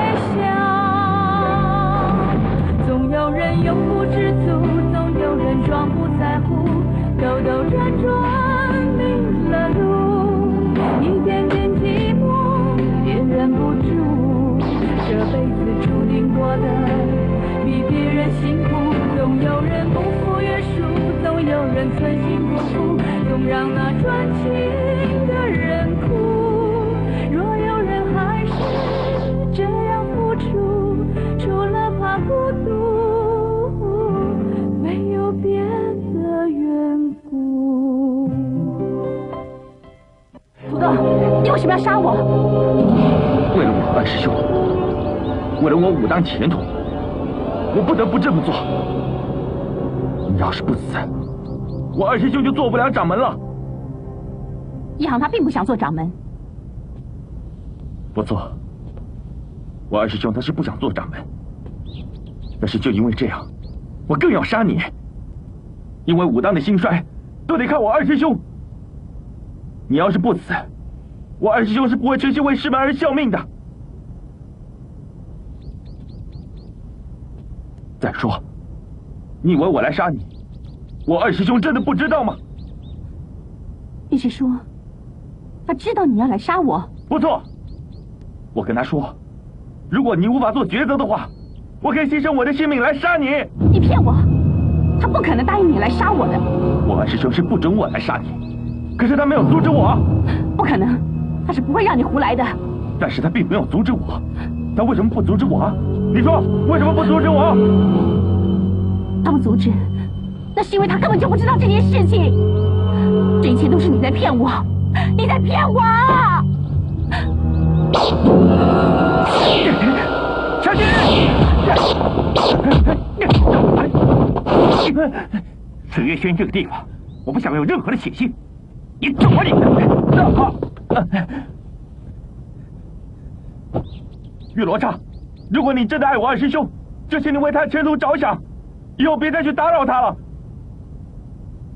微笑总有人永不知足总有人装不在乎。兜兜转转迷了路一点点寂寞也忍不住这辈子注定过的比别人辛苦总有人不服约束总有人存心辜负总让那转情你为什么要杀我？为了我二师兄，为了我武当前途，我不得不这么做。你要是不死，我二师兄就做不了掌门了。一航他并不想做掌门。不错，我二师兄他是不想做掌门，但是就因为这样，我更要杀你。因为武当的兴衰，都得看我二师兄。你要是不死，我二师兄是不会真心为师门而效命的。再说，你以为我来杀你，我二师兄真的不知道吗？你是说，他知道你要来杀我？不错，我跟他说，如果你无法做抉择的话，我可以牺牲我的性命来杀你。你骗我！他不可能答应你来杀我的。我二师兄是不准我来杀你，可是他没有阻止我。不可能。他是不会让你胡来的，但是他并没有阻止我，他为什么不阻止我啊？你说为什么不阻止我？他不阻止，那是因为他根本就不知道这件事情，这一切都是你在骗我，你在骗我！小心！水月轩这个地方，我不想有任何的血腥，你走啊你！玉罗刹，如果你真的爱我二师兄，就请你为他前途着想，以后别再去打扰他了。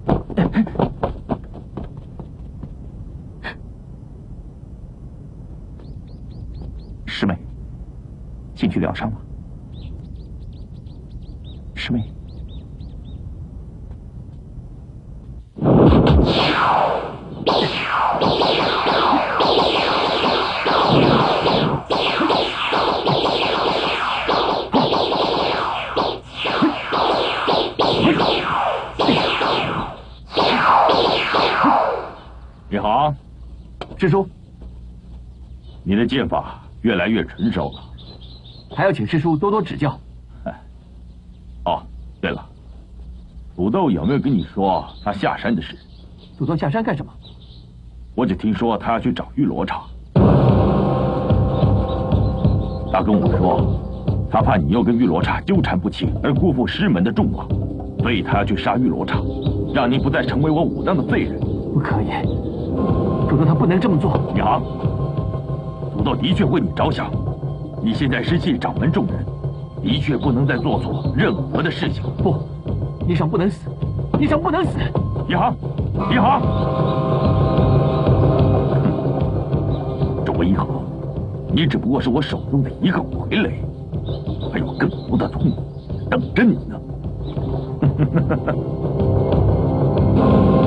师妹，进去疗伤吧。师妹。师叔。你的剑法越来越纯熟了，还要请师叔多多指教。哦，对了，土豆有没有跟你说他下山的事？土豆下山干什么？我只听说他要去找玉罗刹。他跟我说，他怕你又跟玉罗刹纠缠不清，而辜负师门的重望，所以他要去杀玉罗刹，让你不再成为我武当的罪人。不可以，土豆他不能这么做。娘，土豆的确为你着想，你现在失去掌门重任，的确不能再做错任何的事情。不，霓裳不能死，霓裳不能死。一航，一航，周一航，你只不过是我手中的一个傀儡，还有更多的痛苦等着你呢。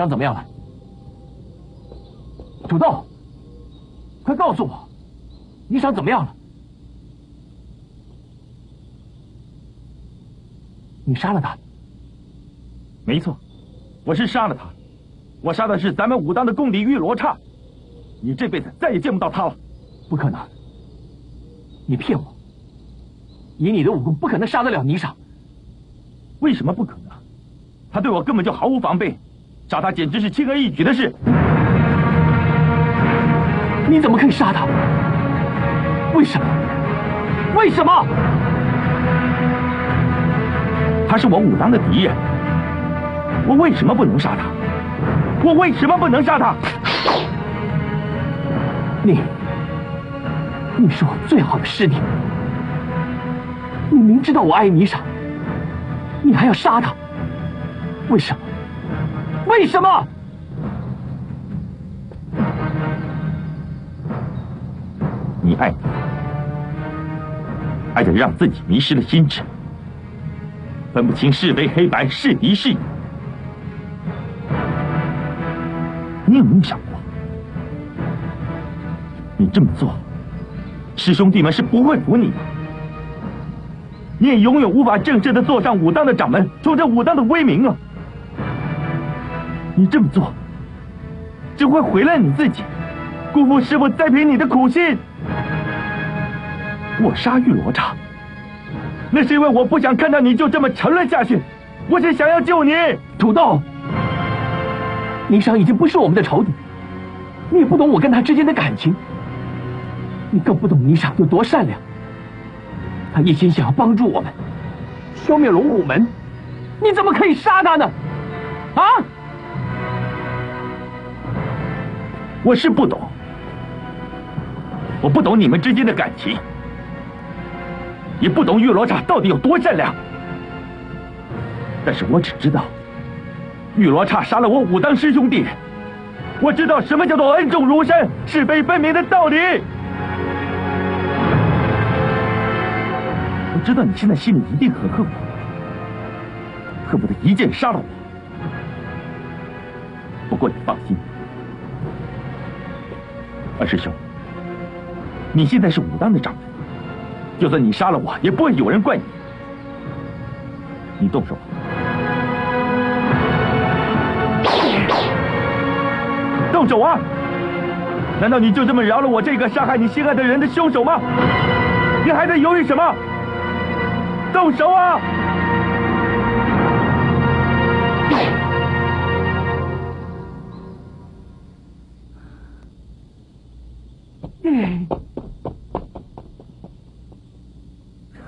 裳怎么样了？土豆，快告诉我，霓裳怎么样了？你杀了他？没错，我是杀了他。我杀的是咱们武当的公敌玉罗刹。你这辈子再也见不到他了。不可能！你骗我！以你的武功，不可能杀得了霓裳。为什么不可能？他对我根本就毫无防备，杀他简直是轻而易举的事。你怎么可以杀他？为什么？为什么？他是我武当的敌人，我为什么不能杀他？我为什么不能杀他？你，你是我最好的师弟，你明知道我爱霓裳，你还要杀他？为什么？为什么？你爱他，爱的让自己迷失了心智，分不清是非黑白，是敌是友。你有没有想过，你这么做，师兄弟们是不会服你的，你也永远无法正式的坐上武当的掌门，冲着武当的威名啊！你这么做，只会毁了你自己，辜负师傅栽培你的苦心。我杀玉罗刹，那是因为我不想看到你就这么沉沦下去，我是想要救你，土豆。霓裳已经不是我们的仇敌，你也不懂我跟他之间的感情，你更不懂霓裳有多善良。他一心想要帮助我们，消灭龙虎门，你怎么可以杀他呢？啊！我是不懂，我不懂你们之间的感情，也不懂玉罗刹到底有多善良，但是我只知道。玉罗刹杀了我武当师兄弟，我知道什么叫做恩重如山、是非分明的道理。我知道你现在心里一定很恨我，恨不得一剑杀了我。不过你放心，二师兄，你现在是武当的掌门，就算你杀了我，也不会有人怪你。你动手。动手啊！难道你就这么饶了我这个杀害你心爱的人的凶手吗？你还在犹豫什么？动手啊！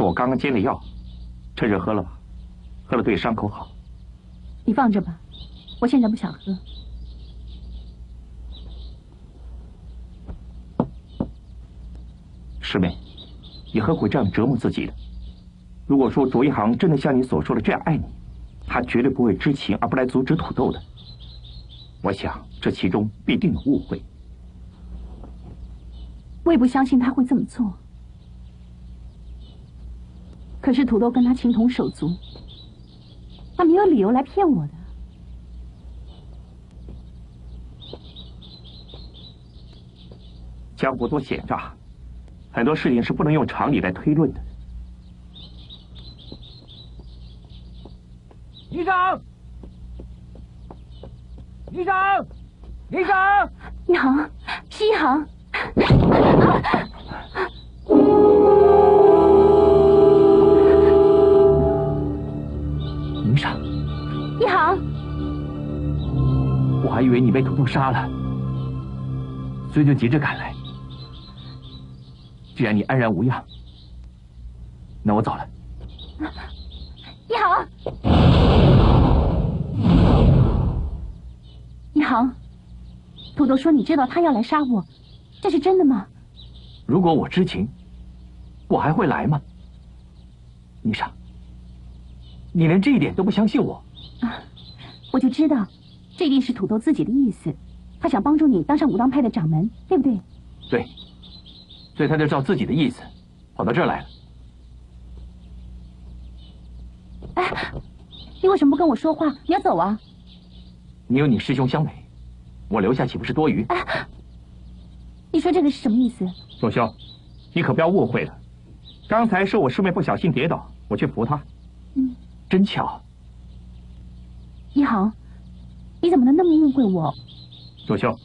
是我刚刚煎的药，趁热喝了吧，喝了对伤口好。你放着吧，我现在不想喝。师妹，你何苦这样折磨自己呢？如果说卓一航真的像你所说的这样爱你，他绝对不会知情而不来阻止土豆的。我想这其中必定有误会。我也不相信他会这么做。可是土豆跟他情同手足，他没有理由来骗我的。江湖多险诈，很多事情是不能用常理来推论的。医生，医生，医生，一航，西航。我还以为你被土豆杀了，所以就急着赶来。既然你安然无恙，那我走了。一航，一航，土豆说你知道他要来杀我，这是真的吗？如果我知情，我还会来吗？妮莎，你连这一点都不相信我？啊，我就知道，这一定是土豆自己的意思，他想帮助你当上武当派的掌门，对不对？对，所以他就照自己的意思跑到这儿来了。哎，你为什么不跟我说话？你要走啊？你有你师兄相陪，我留下岂不是多余？哎，你说这个是什么意思？左兄，你可不要误会了，刚才是我师妹不小心跌倒，我去扶她。嗯，真巧。一航，你怎么能那么误会我？左兄，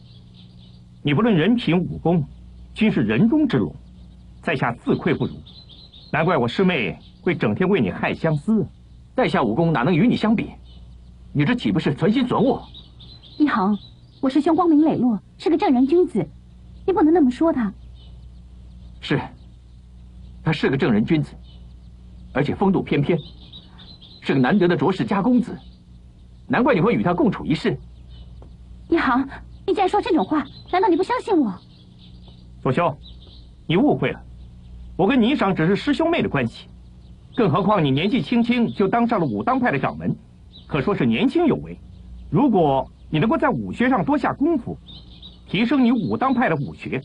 你不论人品武功，均是人中之龙，在下自愧不如，难怪我师妹会整天为你害相思。在下武功哪能与你相比？你这岂不是存心损我？一航，我师兄光明磊落，是个正人君子，你不能那么说他。是，他是个正人君子，而且风度翩翩，是个难得的卓氏家公子，难怪你会与他共处一室。一航，你竟然说这种话，难道你不相信我？左兄，你误会了，我跟霓裳只是师兄妹的关系。更何况你年纪轻轻就当上了武当派的掌门，可说是年轻有为。如果你能够在武学上多下功夫，提升你武当派的武学，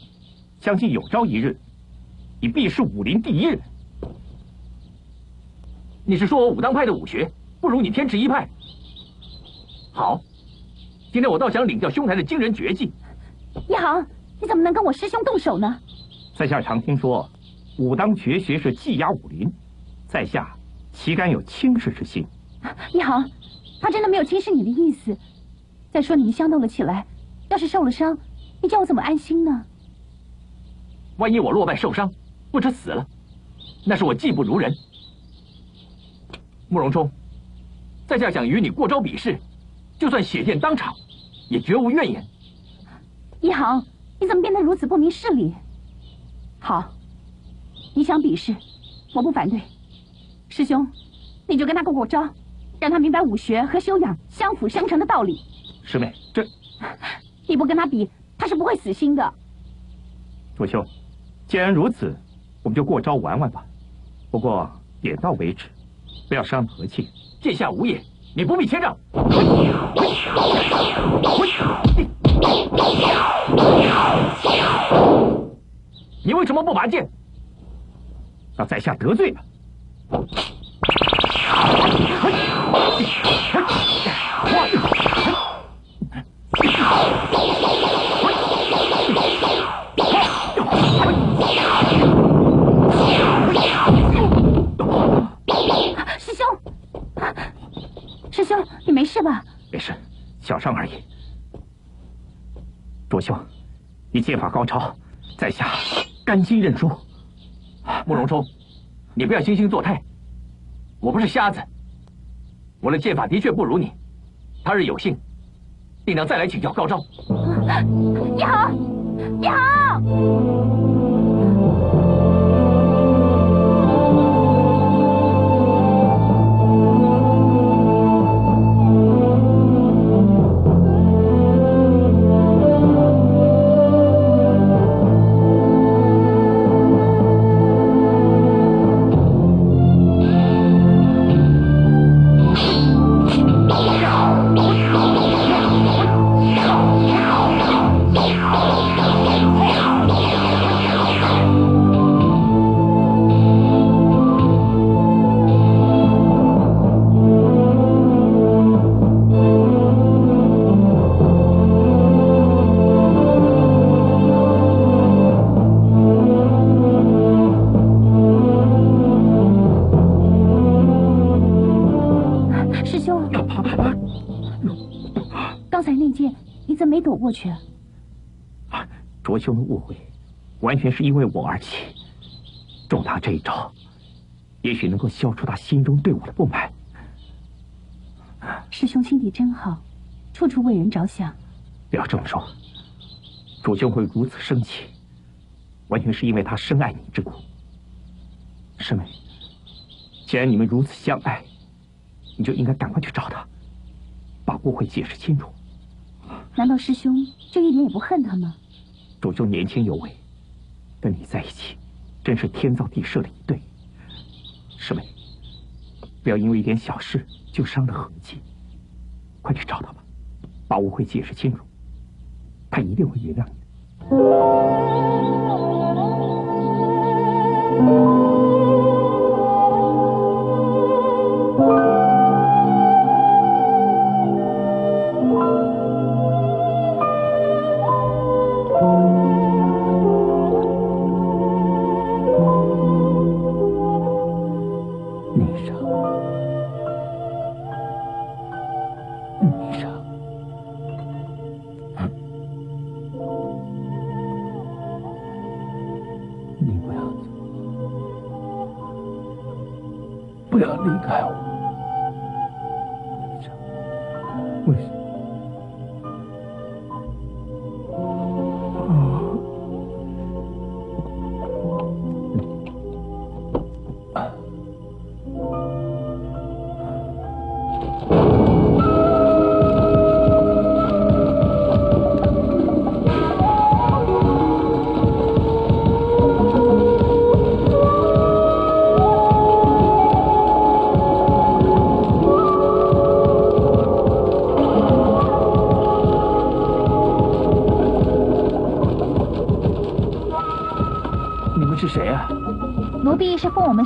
相信有朝一日，你必是武林第一人。你是说我武当派的武学不如你天池一派？好，今天我倒想领教兄台的惊人绝技。一航，你怎么能跟我师兄动手呢？在下常听说，武当绝学是技压武林。在下岂敢有轻视之心？一航，他真的没有轻视你的意思。再说你们相斗了起来，要是受了伤，你叫我怎么安心呢？万一我落败受伤，或者死了，那是我技不如人。慕容冲，在下想与你过招比试，就算血溅当场，也绝无怨言。一航，你怎么变得如此不明事理？好，你想比试，我不反对。师兄，你就跟他过过招，让他明白武学和修养相辅相成的道理。师妹，这 你不跟他比，他是不会死心的。左兄，既然如此，我们就过招玩玩吧。不过点到为止，不要伤和气。剑下无业，你不必谦让。你为什么不拔剑？让在下得罪了。师兄，师兄，你没事吧？没事，小伤而已。卓兄，你剑法高超，在下甘心认输。慕容冲。你不要惺惺作态，我不是瞎子，我的剑法的确不如你，他日有幸，定能再来请教高招。你好，你好。全是因为我而起。中他这一招，也许能够消除他心中对我的不满。师兄心地真好，处处为人着想。不要这么说，主兄会如此生气，完全是因为他深爱你之故。师妹，既然你们如此相爱，你就应该赶快去找他，把误会解释清楚。难道师兄就一点也不恨他吗？主兄年轻有为，跟你在一起，真是天造地设的一对。师妹，不要因为一点小事就伤了和气，快去找他吧，把误会解释清楚，他一定会原谅你的。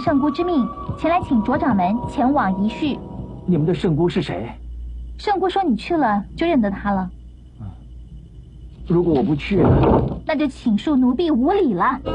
圣姑之命，前来请卓掌门前往一叙。你们的圣姑是谁？圣姑说你去了就认得他了。如果我不去，那就请恕奴婢无礼了。走。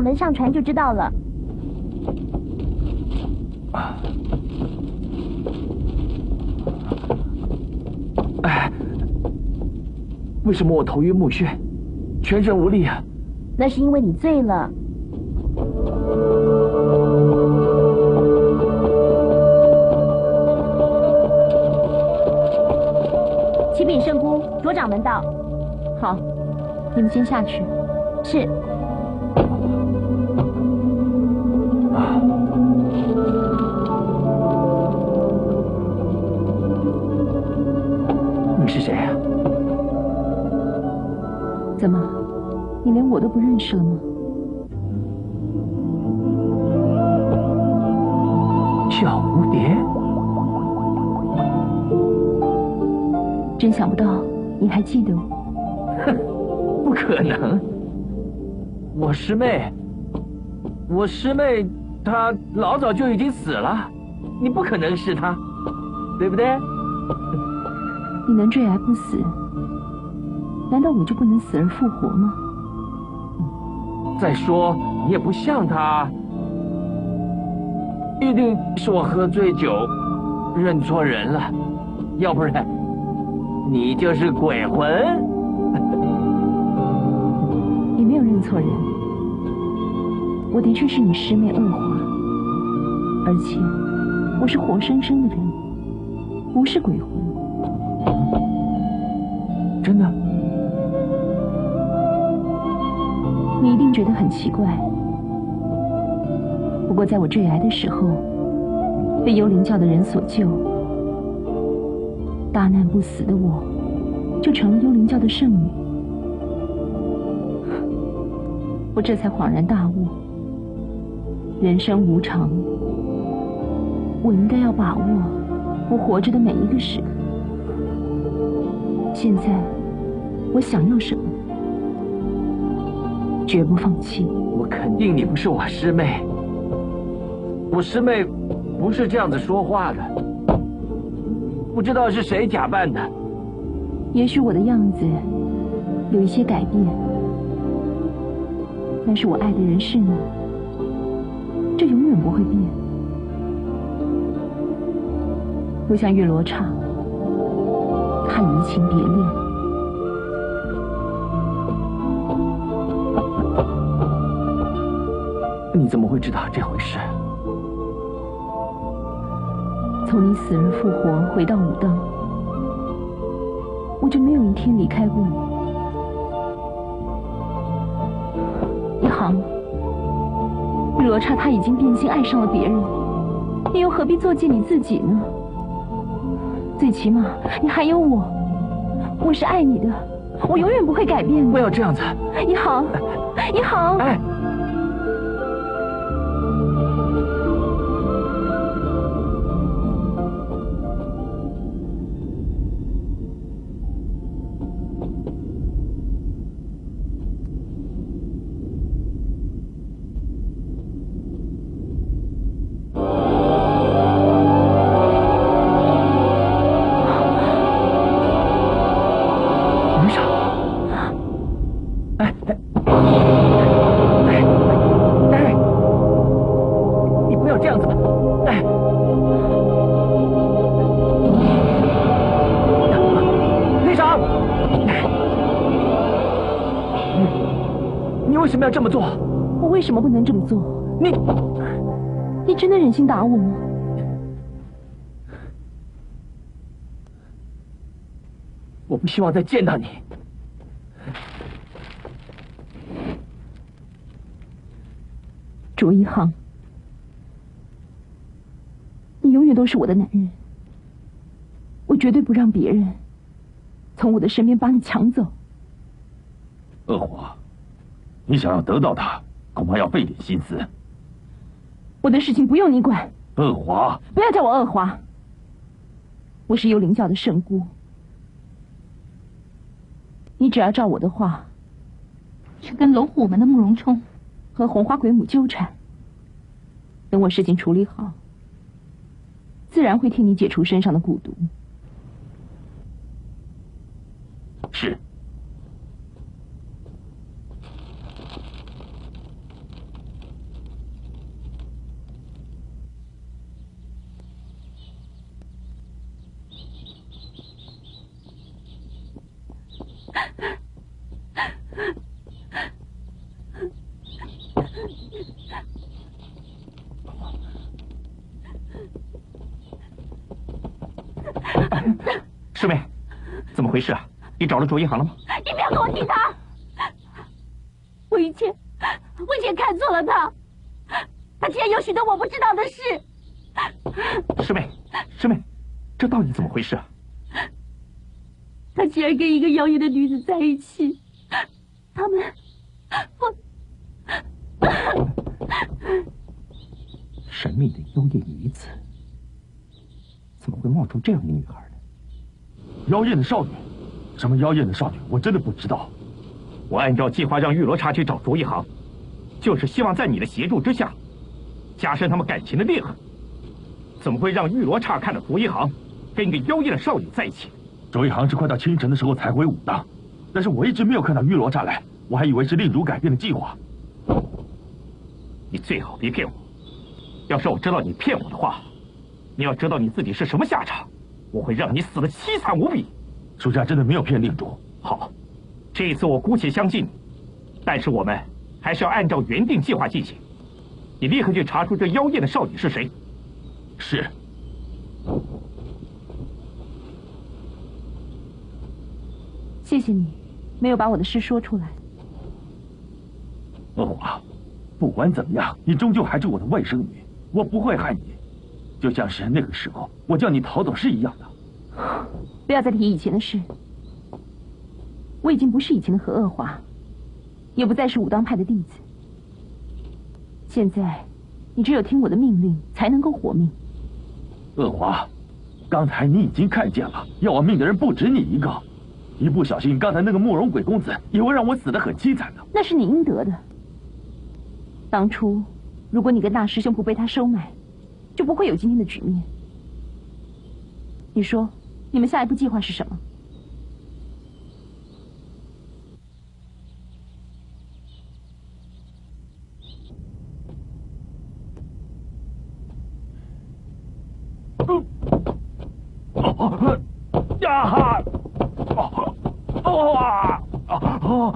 门上船就知道了。哎，为什么我头晕目眩，全身无力啊？那是因为你醉了。启禀圣姑，左掌门到。好，你们先下去。是。你连我都不认识了吗？小蝴蝶。真想不到你还记得我。哼，不可能。我师妹，我师妹，她老早就已经死了，你不可能是她，对不对？你能坠崖不死，难道我就不能死而复活吗？再说你也不像他，一定是我喝醉酒认错人了，要不然你就是鬼魂。你没有认错人。我的确是你师妹恶华，而且我是活生生的人，不是鬼魂。真的？觉得很奇怪。不过在我坠崖的时候，被幽灵教的人所救，大难不死的我，就成了幽灵教的圣女。我这才恍然大悟，人生无常，我应该要把握我活着的每一个时刻。现在，我想要什么，绝不放弃。我肯定你不是我师妹，我师妹不是这样子说话的，不知道是谁假扮的。也许我的样子有一些改变，但是我爱的人是你，这永远不会变。不像玉罗刹，他移情别恋。你怎么会知道这回事？从你死而复活回到武当，我就没有一天离开过你。一航，玉罗刹他已经变心爱上了别人，你又何必作践你自己呢？最起码你还有我，我是爱你的，我永远不会改变的。不要这样子，一航，一航。哎。心打我吗？我不希望再见到你，卓一航，你永远都是我的男人，我绝对不让别人从我的身边把你抢走。恶火。你想要得到他，恐怕要费点心思。我的事情不用你管。恶华，不要叫我恶华。我是幽灵教的圣姑，你只要照我的话，去跟龙虎门的慕容冲和红花鬼母纠缠。等我事情处理好，自然会替你解除身上的蛊毒。是。师妹，怎么回事啊？你找了卓一航了吗？你不要跟我提他，我以前我以前看错了他，他竟然有许多我不知道的事。师妹，师妹，这到底怎么回事啊？他竟然跟一个妖艳的女子在一起，他们，我，神秘的妖艳女子，怎么会冒出这样的女孩呢？妖艳的少女，什么妖艳的少女？我真的不知道。我按照计划让玉罗刹去找卓一航，就是希望在你的协助之下，加深他们感情的裂痕。怎么会让玉罗刹看到卓一航跟一个妖艳的少女在一起？卓一航是快到清晨的时候才回武当，但是我一直没有看到玉罗刹来，我还以为是令主改变了计划。你最好别骗我，要是我知道你骗我的话，你要知道你自己是什么下场。我会让你死的凄惨无比。属下真的没有骗令主。好，这一次我姑且相信你，但是我们还是要按照原定计划进行。你立刻去查出这妖艳的少女是谁。是。谢谢你，没有把我的事说出来。恶华，不管怎么样，你终究还是我的外甥女，我不会害你。就像是那个时候我叫你逃走是一样的。不要再提以前的事。我已经不是以前的何恶华，也不再是武当派的弟子。现在，你只有听我的命令才能够活命。恶华，刚才你已经看见了，要我命的人不止你一个，一不小心，刚才那个慕容鬼公子也会让我死得很凄惨的。那是你应得的。当初，如果你跟大师兄不被他收买，就不会有今天的局面。你说，你们下一步计划是什么？呀哈！哦啊！哦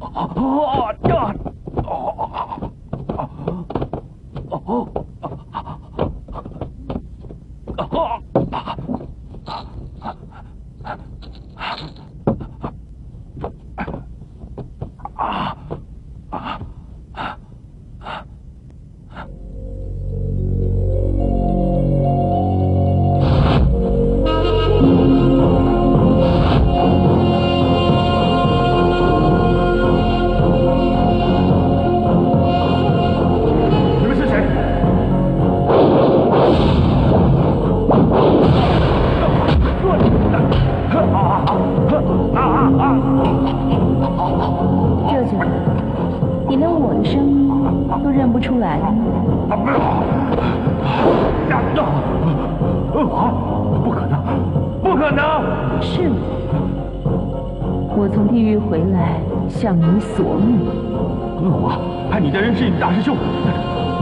哦哦呀！哦哦哦！啊大师兄，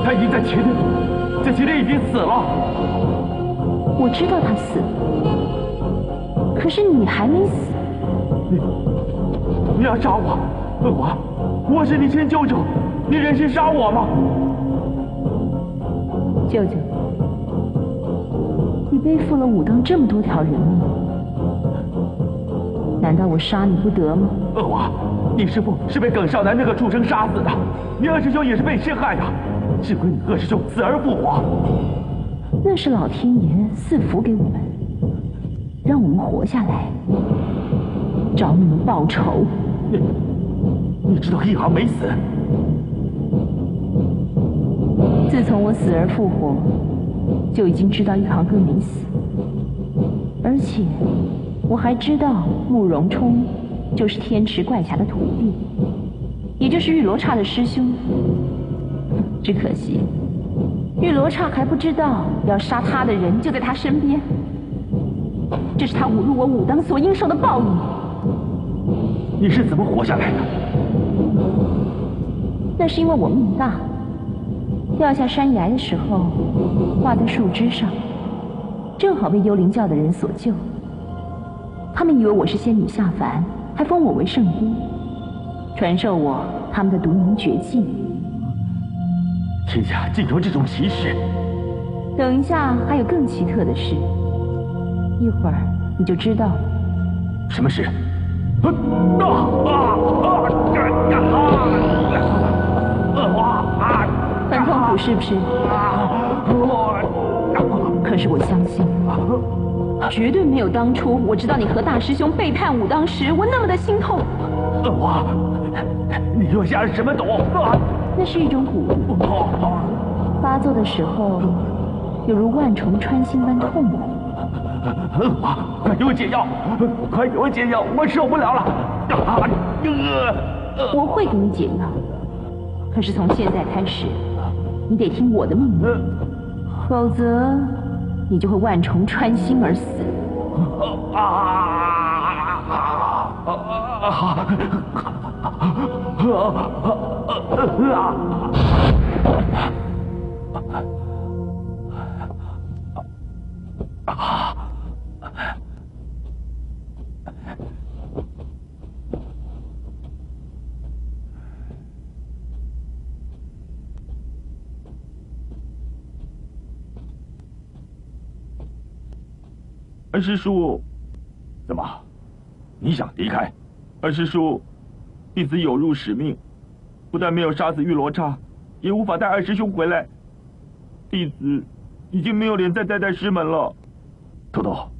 他已经在前天，在前天已经死了。我知道他死了，可是你还没死。你你要杀我，恶华，我是你亲舅舅，你忍心杀我吗？舅舅，你背负了武当这么多条人命，难道我杀你不得吗？恶娃，你师父是被耿少南那个畜生杀死的，你二师兄也是被陷害的，幸亏你二师兄死而复活。那是老天爷赐福给我们，让我们活下来，找你们报仇。你你知道一航没死？自从我死而复活，就已经知道一航哥没死，而且我还知道慕容冲就是天池怪侠的徒弟，也就是玉罗刹的师兄。只可惜，玉罗刹还不知道要杀他的人就在他身边，这是他侮辱我武当所应受的报应。你是怎么活下来的？那是因为我命大，掉下山崖的时候挂在树枝上，正好被幽灵教的人所救。他们以为我是仙女下凡，还封我为圣姑，传授我他们的独门绝技。天下竟有这种奇事！等一下还有更奇特的事，一会儿你就知道了。什么事？很痛苦是不是？可是我相信，绝对没有当初我知道你和大师兄背叛武当时我那么的心痛。你又下了什么毒？啊！那是一种蛊物，发作的时候有如万虫穿心般痛苦。快给我解药！快给我解药！我受不了了！啊！呃我会给你解药，可是从现在开始，你得听我的命令，否则你就会万虫穿心而死。二师叔，怎么？你想离开？二师叔，弟子有辱使命，不但没有杀死玉罗刹，也无法带二师兄回来。弟子已经没有脸再待在师门了。豆豆，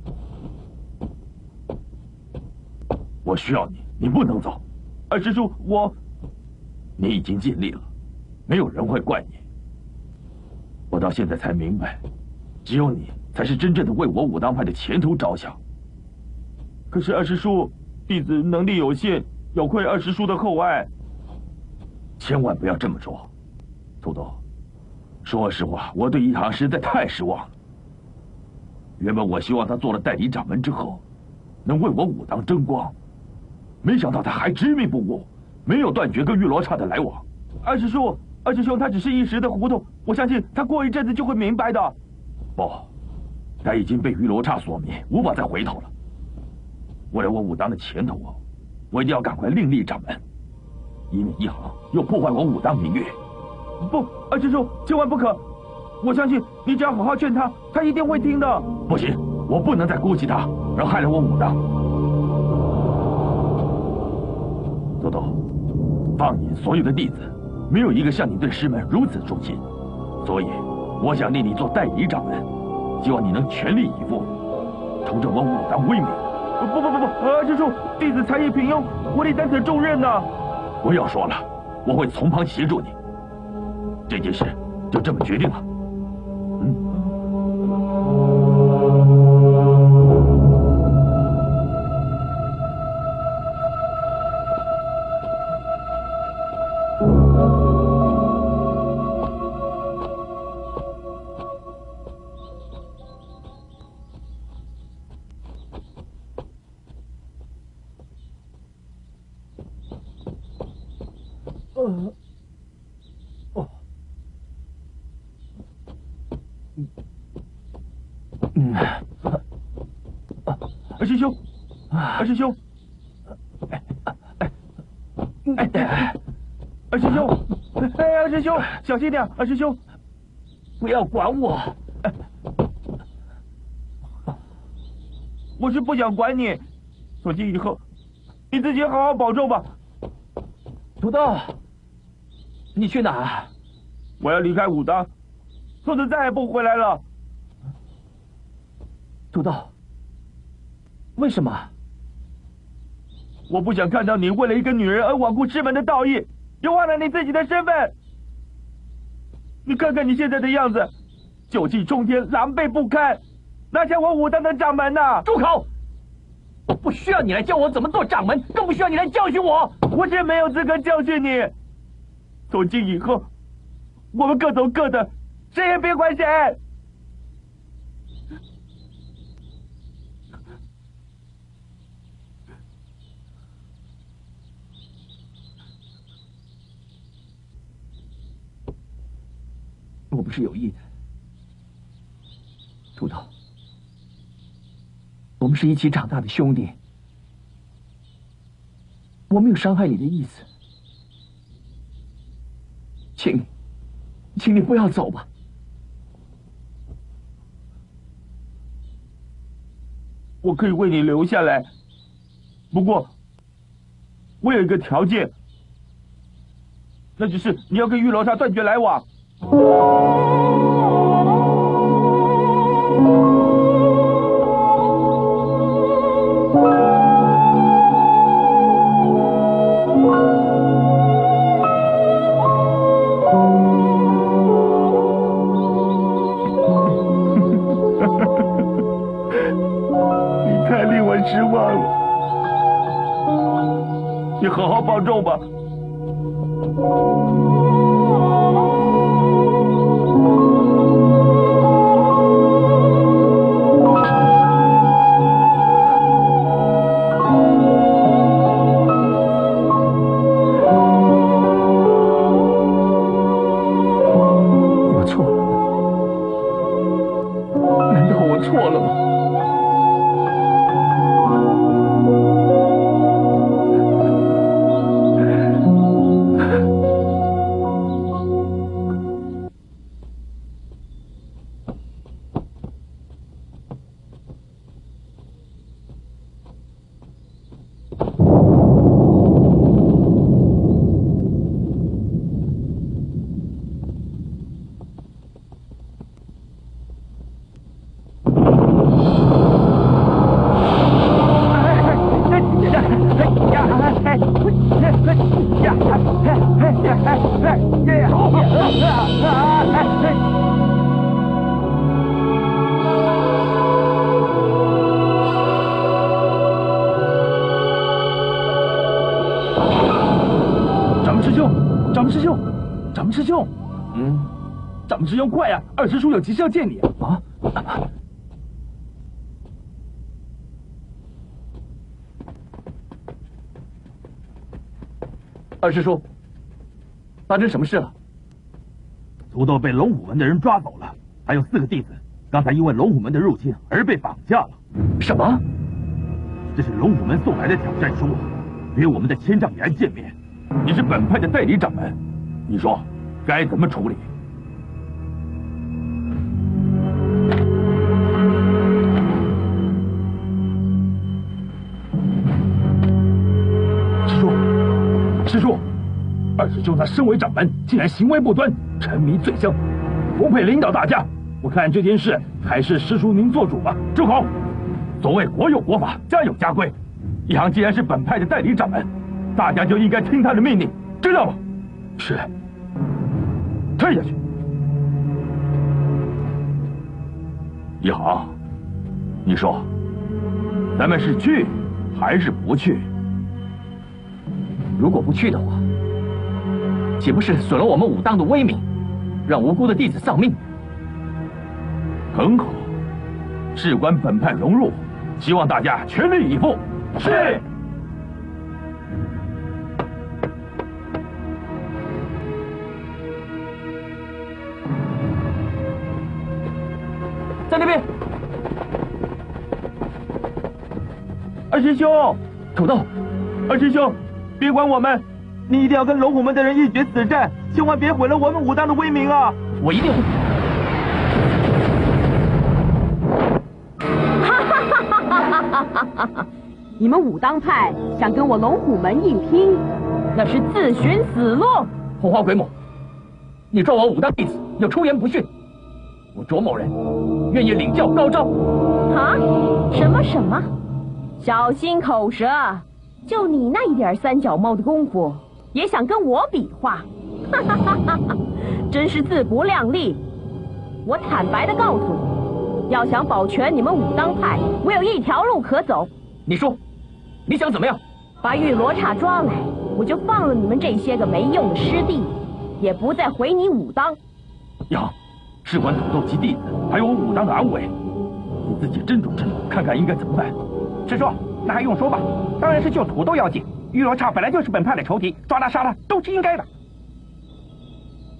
我需要你，你不能走。二师叔，我，你已经尽力了，没有人会怪你。我到现在才明白，只有你才是真正的为我武当派的前途着想。可是二师叔，弟子能力有限，有愧二师叔的厚爱。千万不要这么说，土豆。说实话，我对一航实在太失望了。原本我希望他做了代理掌门之后，能为我武当争光，没想到他还执迷不悟，没有断绝跟玉罗刹的来往。二师叔，二师兄，他只是一时的糊涂，我相信他过一阵子就会明白的。不，他已经被玉罗刹所迷，无法再回头了。为了我武当的前途，我一定要赶快另立掌门，以免一航又破坏我武当名誉。不，二师叔，千万不可！我相信你只要好好劝他，他一定会听的。不行，我不能再姑息他，而害了我武当。豆豆，放你所有的弟子，没有一个像你对师门如此忠心，所以我想立你做代理掌门，希望你能全力以赴，冲着我武当威名。不不不不，啊师叔，弟子才艺平庸，无力担此重任呐。不要说了，我会从旁协助你。这件事就这么决定了。师兄，哎哎哎哎，二师兄，哎二师兄，小心点，二师兄，不要管我，我是不想管你，从今以后，你自己好好保重吧。土豆，你去哪？我要离开武当，从此再也不回来了。土豆。为什么？我不想看到你为了一个女人而罔顾师门的道义，又忘了你自己的身份。你看看你现在的样子，酒气冲天，狼狈不堪，哪像我武当的掌门呐！住口！我不需要你来教我怎么做掌门，更不需要你来教训我。我是没有资格教训你。从今以后，我们各走各的，谁也别管谁。我不是有意的，土豆，我们是一起长大的兄弟，我没有伤害你的意思，请，请你不要走吧。我可以为你留下来，不过我有一个条件，那就是你要跟玉楼刹断绝来往。你太令我失望了，你好好保重吧。掌门师兄，快呀！二师叔有急事要见你啊！二师叔，发生什么事了？土豆被龙虎门的人抓走了，还有四个弟子，刚才因为龙虎门的入侵而被绑架了。什么？这是龙虎门送来的挑战书，约我们的千丈岩见面。你是本派的代理掌门，你说该怎么处理？二师兄他身为掌门，竟然行为不端，沉迷醉香，不配领导大家。我看这件事还是师叔您做主吧。住口！所谓国有国法，家有家规。一行既然是本派的代理掌门，大家就应该听他的命令，知道吗？是。退下去。一行，你说，咱们是去还是不去？如果不去的话，岂不是损了我们武当的威名，让无辜的弟子丧命？很好，事关本派荣辱，希望大家全力以赴。是。在那边，二师兄，土豆，二师兄，别管我们，你一定要跟龙虎门的人一决死战，千万别毁了我们武当的威名啊！我一定会。哈哈哈哈哈哈哈！你们武当派想跟我龙虎门硬拼，那是自寻死路。红花鬼母，你抓我武当弟子又出言不逊。我卓某人愿意领教高招。啊？什么什么？小心口舌！就你那一点三脚猫的功夫，也想跟我比划？哈哈哈哈哈！真是自不量力！我坦白的告诉你，要想保全你们武当派，我有一条路可走。你说，你想怎么样？把玉罗刹抓来，我就放了你们这些个没用的师弟，也不再回你武当。呀！事关土豆及弟子，还有我武当的安危，你自己斟酌斟酌，看看应该怎么办。师叔，那还用说吧？当然是救土豆要紧。玉罗刹本来就是本派的仇敌，抓他杀他都是应该的。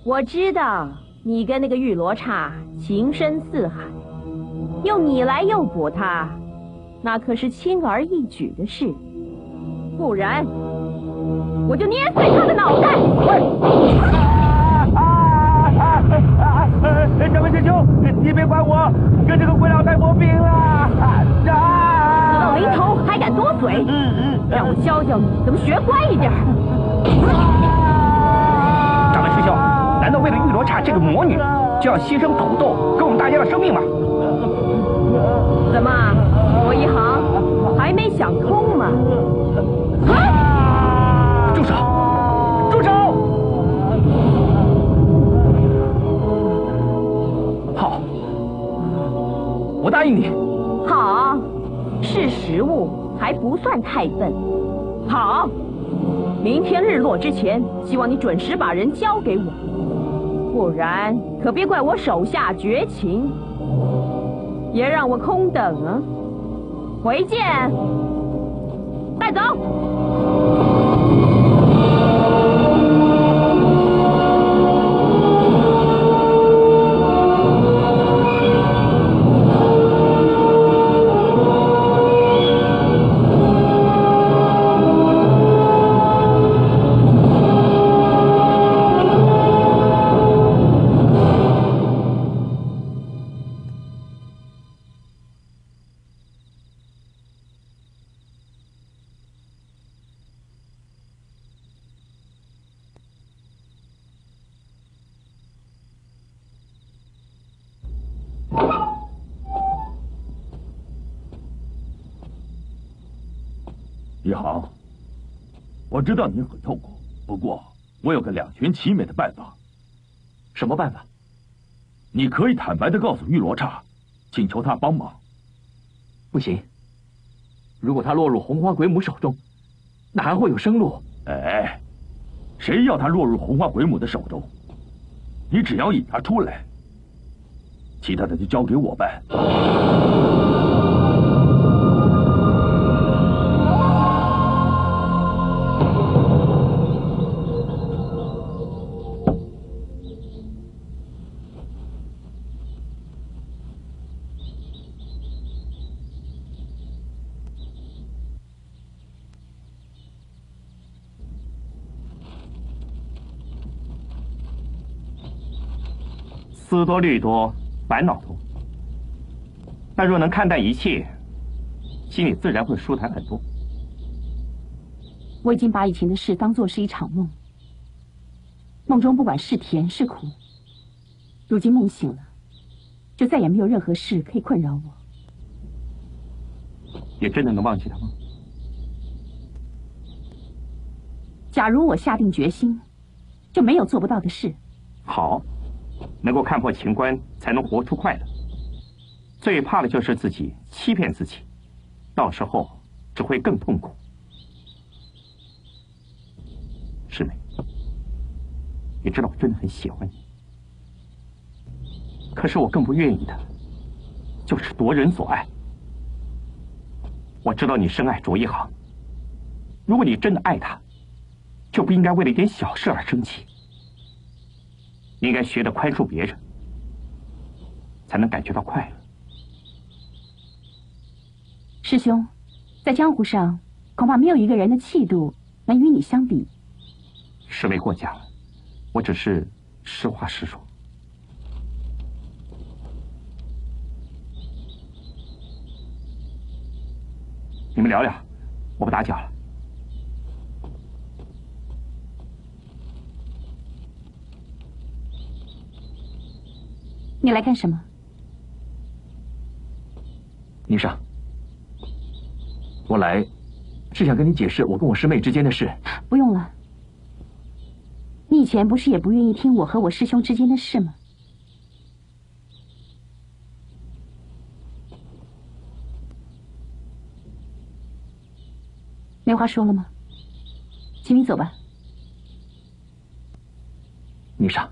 我知道你跟那个玉罗刹情深似海，用你来诱捕他，那可是轻而易举的事。不然，我就捏碎他的脑袋。掌门师兄，你别管我，跟这个鬼老太磨平了。死到临头还敢多嘴，让我教教你怎么学乖一点。掌门师兄，难道为了玉罗刹这个魔女，就要牺牲土豆跟我们大家的生命吗？怎么，我一航还没想通吗？住手！住手！好我答应你，好，是食物，还不算太笨。好，明天日落之前，希望你准时把人交给我，不然可别怪我手下绝情，别让我空等啊！回见，带走。道你很痛苦，不过我有个两全其美的办法。什么办法？你可以坦白的告诉玉罗刹，请求他帮忙。不行，如果他落入红花鬼母手中，那还会有生路？哎，谁要他落入红花鬼母的手中？你只要引他出来，其他的就交给我办。思多虑多，烦恼多。但若能看淡一切，心里自然会舒坦很多。我已经把以前的事当做是一场梦，梦中不管是甜是苦，如今梦醒了，就再也没有任何事可以困扰我。也真的能忘记他吗？假如我下定决心，就没有做不到的事。好。能够看破情关，才能活出快乐。最怕的就是自己欺骗自己，到时候只会更痛苦。师妹，你知道我真的很喜欢你，可是我更不愿意的，就是夺人所爱。我知道你深爱卓一航，如果你真的爱他，就不应该为了一点小事而生气。应该学着宽恕别人，才能感觉到快乐。师兄，在江湖上，恐怕没有一个人的气度能与你相比。师妹过奖了，我只是实话实说。你们聊聊，我不打搅了。你来干什么？宁上，我来是想跟你解释我跟我师妹之间的事。不用了，你以前不是也不愿意听我和我师兄之间的事吗？没话说了吗？请你走吧。宁上。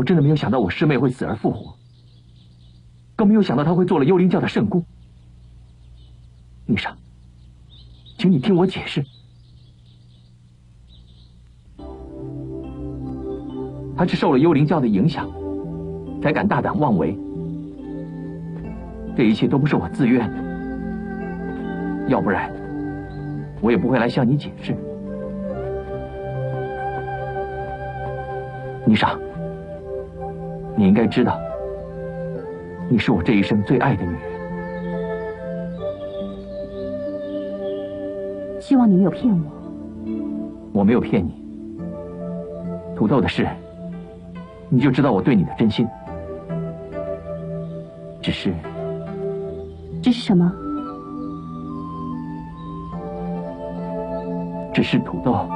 我真的没有想到我师妹会死而复活，更没有想到她会做了幽灵教的圣姑。女上，请你听我解释。她是受了幽灵教的影响，才敢大胆妄为。这一切都不是我自愿的，要不然我也不会来向你解释。霓裳。你应该知道，你是我这一生最爱的女人。希望你没有骗我。我没有骗你。土豆的事，你就知道我对你的真心。只是，只是什么？只是土豆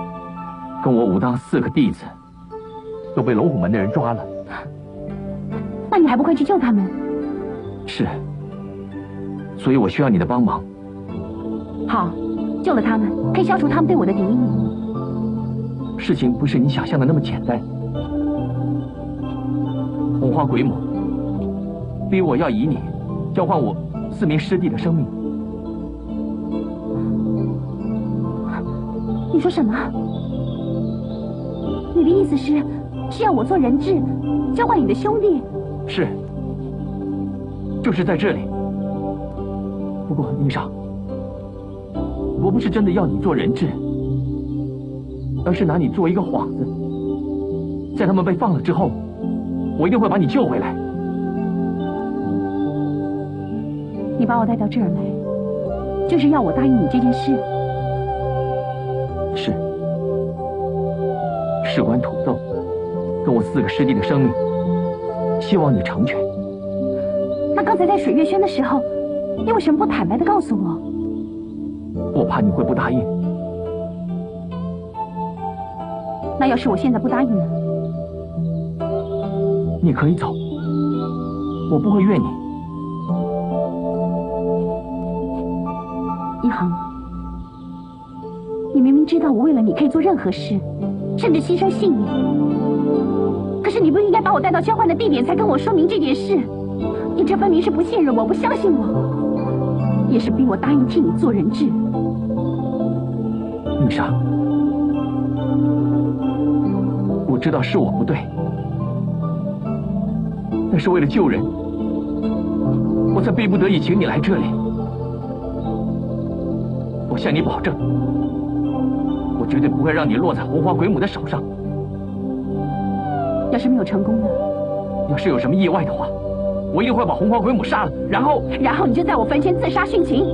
跟我武当四个弟子都被龙虎门的人抓了。那你还不快去救他们？是，所以我需要你的帮忙。好，救了他们，可以消除他们对我的敌意。事情不是你想象的那么简单。红花鬼母逼我要以你交换我四名师弟的生命。你说什么？你的意思是，是要我做人质，交换你的兄弟？是，就是在这里。不过，宁少，我不是真的要你做人质，而是拿你做一个幌子，在他们被放了之后，我一定会把你救回来。你把我带到这儿来，就是要我答应你这件事。是，事关土豆跟我四个师弟的生命。希望你成全。那刚才在水月轩的时候，你为什么不坦白的告诉我？我怕你会不答应。那要是我现在不答应呢？你可以走，我不会怨你。一航，你明明知道我为了你可以做任何事，甚至牺牲性命。我带到交换的地点才跟我说明这件事。你这分明是不信任我，不相信我，也是逼我答应替你做人质。宁莎，我知道是我不对，但是为了救人，我才逼不得已请你来这里。我向你保证，我绝对不会让你落在红花鬼母的手上。要是没有成功呢？要是有什么意外的话，我一定会把红花鬼母杀了，然后，然后你就在我坟前自杀殉情。